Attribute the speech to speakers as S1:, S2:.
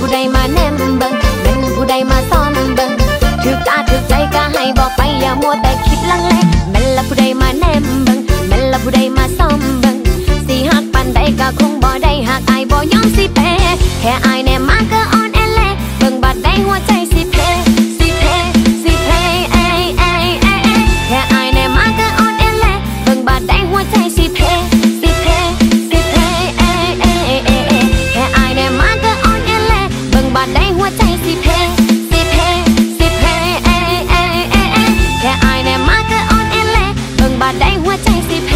S1: ผู้ใดมาแนมเบิงแม่นผู้ใดมาซ้อมเบิงถือตาถือใจก็ให้บอกไปอย่ามัวแต่คิดลังเลแม่นละผู้ใดมาแนมเบิงแม่นละผู้ใดมาซ้อมเบิงสิหักปันใดก็คงบ่ได้หากอายบ่ยอมสิแพ้แค่อายแนมมา ใจสิเพสิเพสิเพเอเอเอเอแค่อายแน่มาเธออ่อนแอแลเบิ่งบาดได้หัวใจสิเพ